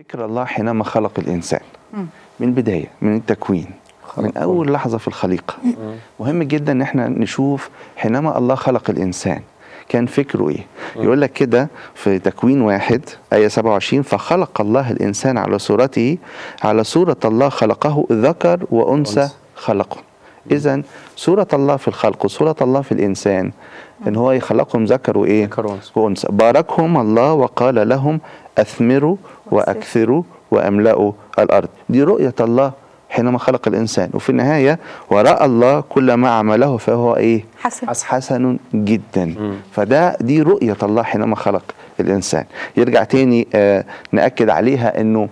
فكر الله حينما خلق الإنسان. من البداية من التكوين من أول لحظة في الخليقة. مهم جدا إن إحنا نشوف حينما الله خلق الإنسان كان فكره إيه؟ يقول لك كده في تكوين واحد آية 27 فخلق الله الإنسان على صورته على صورة الله خلقه ذكر وأنثى أنثى. خلقه. إذا صورة الله في الخلق وصورة الله في الإنسان إن هو يخلقهم ذكر وإيه ذكر وأنثى. وأنثى باركهم الله وقال لهم أثمروا وأكثروا وأملأوا الأرض. دي رؤية الله حينما خلق الإنسان. وفي النهاية ورأى الله كل ما عمله فهو إيه؟ حسن. حسن. جدا. فده دي رؤية الله حينما خلق الإنسان. يرجع تاني آه نأكد عليها أنه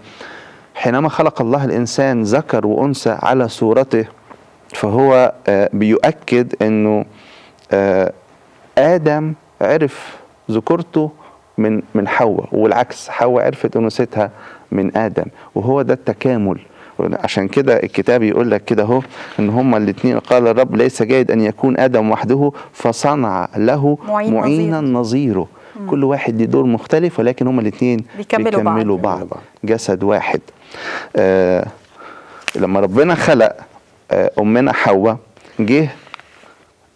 حينما خلق الله الإنسان ذكر وأنثى على صورته فهو آه بيؤكد أنه آه آدم عرف ذكورته من من حواء والعكس حواء عرفت أنوثتها من آدم وهو ده التكامل. عشان كده الكتاب يقول لك كده أهو إن هما الاثنين قال الرب ليس جيد أن يكون آدم وحده فصنع له معين معينا نظيره. كل واحد ليه دور مختلف ولكن هما الاثنين بيكملوا بعض. بيكملوا بعض. بعض. جسد واحد. آه لما ربنا خلق أمنا حواء جه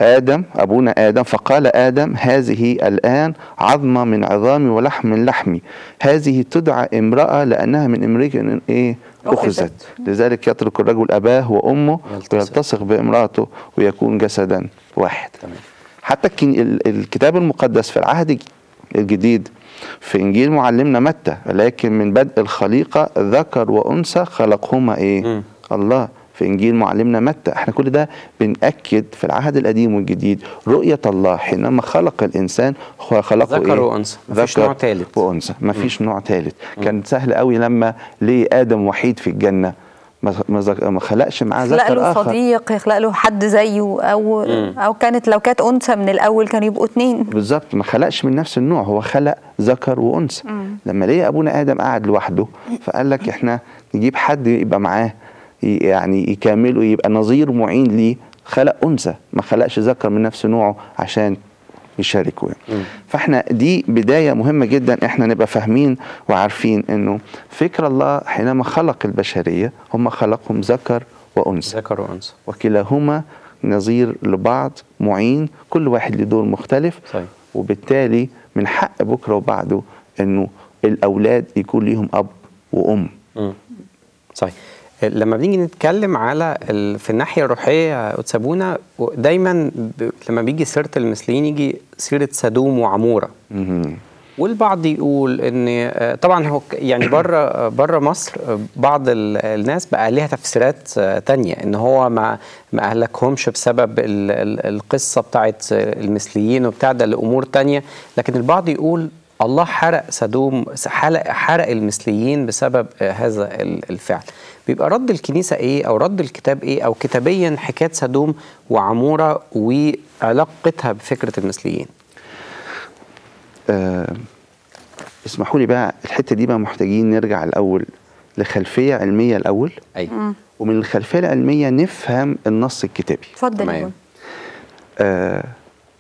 آدم أبونا آدم فقال آدم هذه الآن عظمة من عظامي ولحم من لحمي هذه تدعى امرأة لأنها من امرئ إيه أخذت. لذلك يترك الرجل أباه وأمه يلتصق. ويلتصق بامرأته ويكون جسدا واحد تمام. حتى الكتاب المقدس في العهد الجديد في إنجيل معلمنا متى لكن من بدء الخليقة ذكر وأنثى خلقهما إيه. الله في إنجيل معلمنا متى. إحنا كل ده بنأكد في العهد القديم والجديد. رؤية الله حينما خلق الإنسان هو خلقه ذكر إيه؟ وأنثى. مفيش ذكر نوع تالت. وأنثى. مفيش نوع ثالث كان سهل قوي لما ليه آدم وحيد في الجنة. ما ما خلقش معاه يخلق ذكر له آخر. صديق يخلق له حد زيه أو أو كانت لو كانت أنثى من الأول كانوا يبقوا اتنين. بالظبط. ما خلقش من نفس النوع. هو خلق ذكر وأنثى. لما لقي أبونا آدم قاعد لوحده فقال لك إحنا نجيب حد يبقى معاه يعني يكمله يبقى نظير معين ليه. خلق أنثى ما خلقش ذكر من نفس نوعه عشان يشاركوا يعني. فاحنا دي بداية مهمة جدا إحنا نبقى فاهمين وعارفين إنه فكر الله حينما خلق البشرية هم خلقهم ذكر وأنثى. ذكر وأنثى. وكلاهما نظير لبعض معين كل واحد له دور مختلف. صحيح. وبالتالي من حق بكرة وبعده إنه الأولاد يكون ليهم أب وأم. مم. صحيح. لما بنيجي نتكلم على ال... في الناحية الروحية يا أتسابونا دايما ب... لما بيجي سيرة المثليين يجي سيرة سدوم وعمورة. والبعض يقول إن آه، طبعا هو يعني بره بره مصر بعض ال- الناس بقى ليها تفسيرات آه، تانية. إن هو ما ما أهلكهمش بسبب ال- ال- القصة بتاعت المثليين وبتاع ده لأمور تانية. لكن البعض يقول الله حرق سدوم حرق, حرق المثليين بسبب آه، هذا ال- الفعل. بيبقى رد الكنيسة إيه؟ أو رد الكتاب إيه؟ أو كتابيا حكاية سدوم وعمورة وعلاقتها بفكرة المثليين. آه اسمحوا لي بقى الحتة دي بقى محتاجين نرجع الأول لخلفية علمية الأول. أيوه ومن الخلفية العلمية نفهم النص الكتابي. اتفضل. آه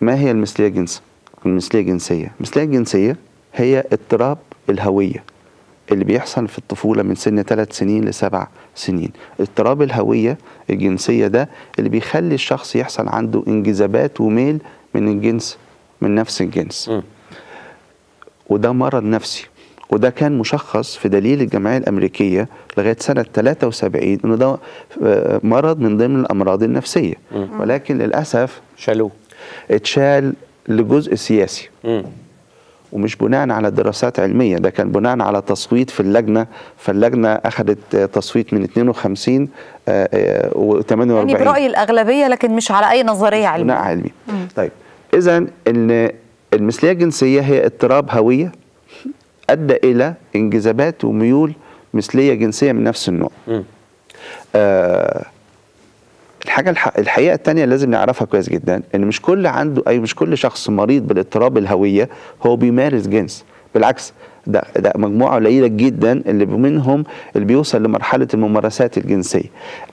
ما هي المثلية الجنس المثلية الجنسية؟ المثلية الجنسية هي اضطراب الهوية اللي بيحصل في الطفولة من سن ثلاث سنين لسبع سنين. اضطراب الهوية الجنسية ده اللي بيخلي الشخص يحصل عنده انجذابات وميل من الجنس من نفس الجنس. مم. وده مرض نفسي. وده كان مشخص في دليل الجمعيه الأمريكية لغاية سنة 73 إنه ده آه، مرض من ضمن الأمراض النفسية. ولكن للأسف شالوه. اتشال لجزء سياسي. مم. ومش بناء على دراسات علمية ده كان بناء على تصويت في اللجنة فاللجنة اخذت تصويت من 52 و 48 يعني برأي الأغلبية لكن مش على أي نظرية بناء علمية علمي طيب اذا إن المثلية الجنسية هي اضطراب هوية أدى إلى انجذابات وميول مثلية جنسية من نفس النوع. مم. آه الحاجة الح... الحقيقة الثانية لازم نعرفها كويس جدا إن مش كل عنده أي مش كل شخص مريض بالاضطراب الهوية هو بيمارس جنس. بالعكس ده ده مجموعة قليلة جدا اللي منهم اللي بيوصل لمرحلة الممارسات الجنسية.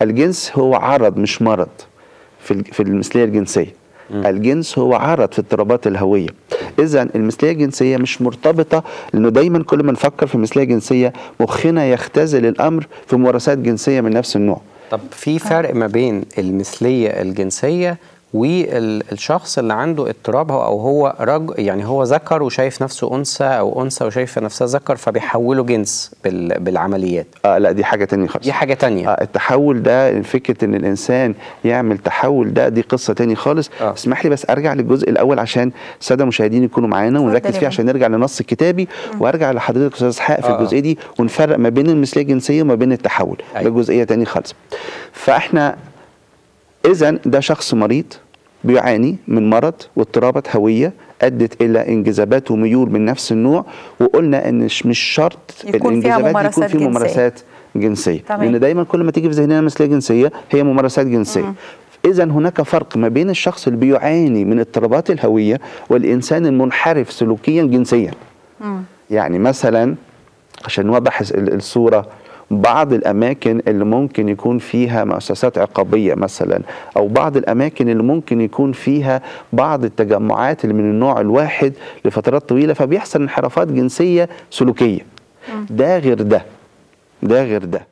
الجنس هو عرض مش مرض في في المثلية الجنسية. الجنس هو عرض في اضطرابات الهوية. اذا المثلية الجنسية مش مرتبطة لأنه دايما كل ما نفكر في مثلية جنسية مخنا يختزل الأمر في ممارسات جنسية من نفس النوع. طب في فرق ما بين المثلية الجنسية والشخص اللي عنده اضطراب أو هو رجل يعني هو ذكر وشايف نفسه أنثى أو أنثى وشايفه نفسها ذكر فبيحوله جنس بال- بالعمليات. آه لا دي حاجة تانية خالص. دي حاجة تانية. آه التحول ده فكرة إن الإنسان يعمل تحول ده دي قصة تاني خالص. آه. اسمح لي بس أرجع للجزء الأول عشان الساده المشاهدين يكونوا معانا ونركز فيه عشان نرجع لنص الكتابي وأرجع لحضرتك أستاذ اسحاق في آه. الجزئية دي ونفرق ما بين المثلية الجنسية وما بين التحول. أيوة. ده جزئية تاني خالص. فإحنا اذا ده شخص مريض بيعاني من مرض واضطرابات هوية أدت إلى انجذابات وميول من نفس النوع وقلنا إن مش شرط الانجذابات يكون في. ممارسات جنسية. تمام. لأن دايما كل ما تيجي في ذهننا مثليه جنسية هي ممارسات جنسية. اذا هناك فرق ما بين الشخص اللي بيعاني من اضطرابات الهوية والإنسان المنحرف سلوكيا جنسيا. يعني مثلا عشان نوضح الس- ال- الصورة بعض الأماكن اللي ممكن يكون فيها مؤسسات عقابية مثلا أو بعض الأماكن اللي ممكن يكون فيها بعض التجمعات اللي من النوع الواحد لفترات طويلة فبيحصل انحرافات جنسية سلوكية. ده غير ده. ده غير ده.